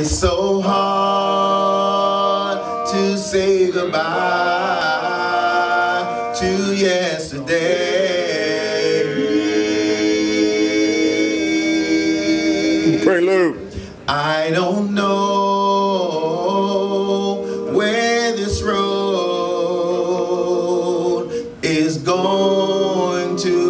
It's so hard to say goodbye to yesterday. Prelude. I don't know where this road is going to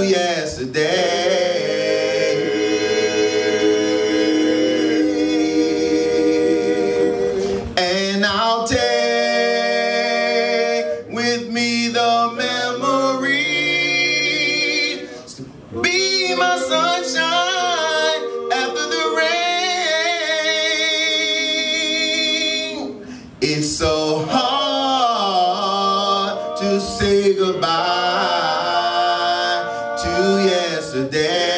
yesterday. And I'll take with me the to be my sunshine after the rain. It's so hard to say goodbye to yesterday.